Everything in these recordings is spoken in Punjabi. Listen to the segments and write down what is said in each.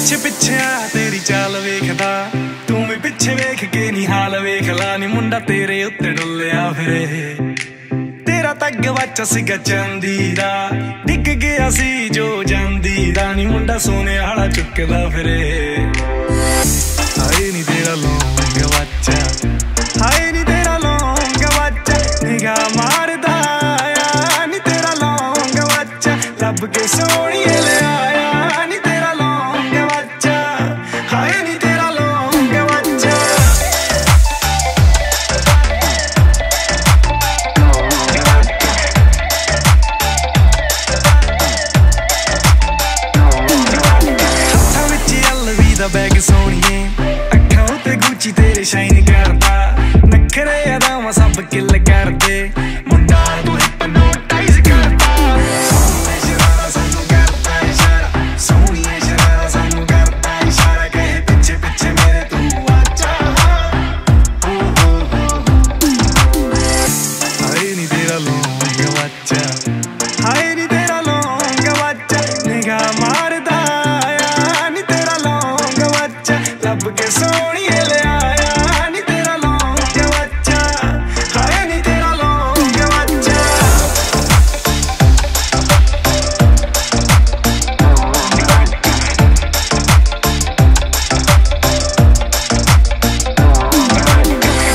ਪਿੱਛੇ ਪਿੱਛੇ ਆ, ਤੇਰੀ ਚਾਲ ਵੇਖਦਾ। ਤੂੰ ਵੀ ਪਿੱਛੇ ਵੇਖ ਕੇ ਨਹੀਂ ਹਾਲ ਵੇਖ ਲਾ ਨੀ, ਮੁੰਡਾ ਤੇਰੇ ਉੱਤੇ ਡੁੱਲਿਆ ਫਿਰੇ। ਤੇਰਾ ਤਾਂ ਗਵਾਚਾ ਸੀਗਾ ਜਾਂਦੀ ਦਾ ਡਿੱਗ ਗਿਆ ਸੀ ਜੋ ਜਾਂਦੀ ਦਾ ਨੀ, ਮੁੰਡਾ ਸੋਨੇ ਵਾਲਾ ਚੁੱਕਦਾ ਫਿਰੇ। ਹਾਏ ਨੀ ਤੇਰਾ ਲੌਂਗ ਗਵਾਚਾ ਹਾਏ ਨੀ ਤੇਰਾ ਲੌਂਗ ਗਵਾਚਾ ਨਿਗਾ ਮਾਰਦਾ ਆ ਨੀ ਤੇਰਾ ਲੌਂਗ ਗਵਾਚਾ ਲੱਭ ਕੇ ਸੋਹਣੀਏ ਲਿਆਇਆ। ਬੈਗ ਸੋਹਣੀਏ। ਅੱਖਾਂ ਉੱਤੇ ਗੁੱਚੀ ਤੇਰੇ ਸ਼ਾਈਨ ਕਰਦਾ। ਨਖਰੇ ਅਦਾਵਾਂ ਸਭ ਕਿੱਲ ਕਰਦੇ। ਮੁੰਡਾ ਤੂੰ ਲੱਭ ਕੇ ਸੋਹਣੀਏ ਲਿਆਇਆ। ਨੀ ਤੇਰਾ ਲੌਂਗ ਬੱਚਾ ਹਾਏ ਨੀ ਤੇਰਾ ਲੌਂਗ ਬੱਚਾ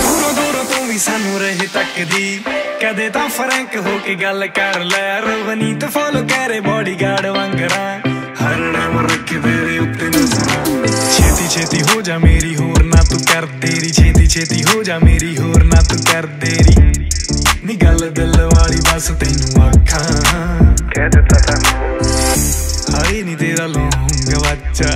ਦੂਰੋਂ ਦੂਰੋਂ ਤੂੰ ਵੀ ਸਾਨੂੰ ਰਹੇ ਤੱਕਦੀ। ਕਦੇ ਤਾਂ ਫਰੈਂਕ ਹੋ ਕੇ ਗੱਲ ਕਰ ਲੈ। ਰਵਨੀਤ ਫੋਲੋ ਕਰੇ ਬਾਡੀਗਾਰਡ ਵਾਂਗਰਾ ਹਰ ਨਾਮ ਰੱਖ ਛੇਤੀ ਹੋ ਜਾ ਮੇਰੀ ਹੋਰ ਨਾ ਤੂੰ ਕਰ ਤੇਰੀ। ਛੇਤੀ ਛੇਤੀ ਹੋ ਜਾ ਮੇਰੀ ਹੋਰ ਨਾ ਤੂੰ ਕਰ ਤੇਰੀ। ਨੀ ਗੱਲ ਦਿਲ ਵਾਲੀ ਬਸ ਤੈਨੂੰ ਆਖਾਂ। ਕਹਿ ਦਿੱਤਾ ਤੈਨੂੰ ਹਾਏ ਨੀ ਤੇਰਾ ਲੌਂਗ ਬੱਚਾ